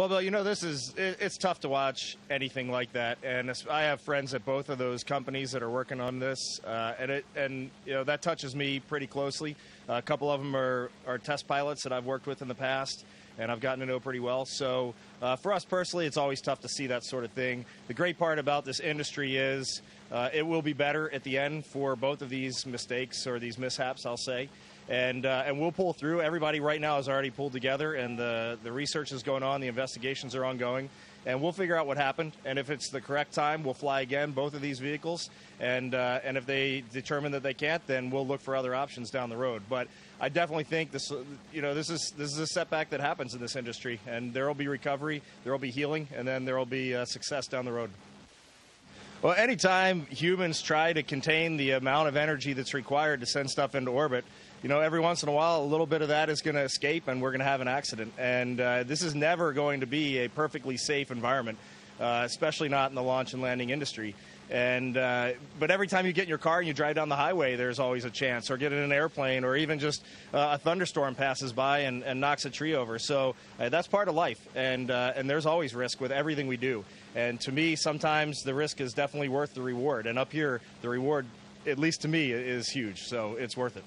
Well, Bill, you know this is it, it's tough to watch anything like that, and I have friends at both of those companies that are working on this, uh, and it and you know that touches me pretty closely. Uh, a couple of them are are test pilots that I've worked with in the past, and I've gotten to know pretty well. So uh, for us personally, it's always tough to see that sort of thing. The great part about this industry is uh, it will be better at the end for both of these mistakes or these mishaps, I'll say and uh, and we'll pull through. Everybody right now is already pulled together, and the the research is going on, the investigations are ongoing, and we'll figure out what happened. And if it's the correct time, we'll fly again both of these vehicles. And uh, and if they determine that they can't, then we'll look for other options down the road. But I definitely think this you know this is this is a setback that happens in this industry, and there will be recovery, there will be healing, and then there will be uh, success down the road. Well, anytime humans try to contain the amount of energy that's required to send stuff into orbit, you know, every once in a while, a little bit of that is going to escape and we're going to have an accident. And uh, this is never going to be a perfectly safe environment, uh, especially not in the launch and landing industry. And uh, but every time you get in your car and you drive down the highway, there's always a chance, or get in an airplane, or even just uh, a thunderstorm passes by and, and, knocks a tree over. So uh, that's part of life, and uh, and there's always risk with everything we do. And to me, sometimes the risk is definitely worth the reward. And up here, the reward, at least to me, is huge. So it's worth it.